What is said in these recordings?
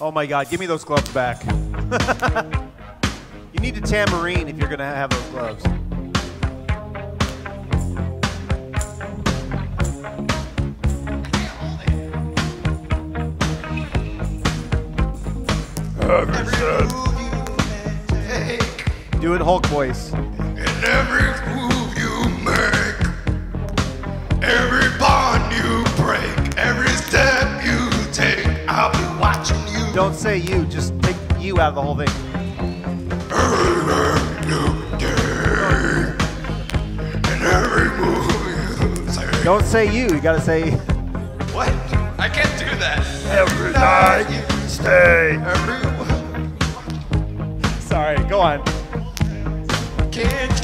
Oh my God, give me those gloves back. you need a tambourine if you're going to have those gloves. Do it Hulk voice. Don't say you, just take you out of the whole thing. Don't say you, you gotta say. What? I can't do that. Every night you stay. Every... Sorry, go on. Can't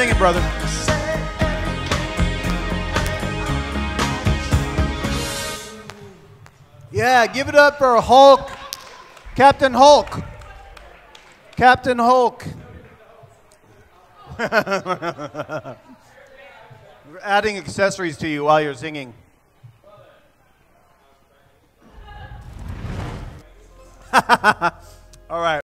Sing it, brother. Yeah, give it up for Hulk. Captain Hulk. Captain Hulk. We're adding accessories to you while you're singing. All right.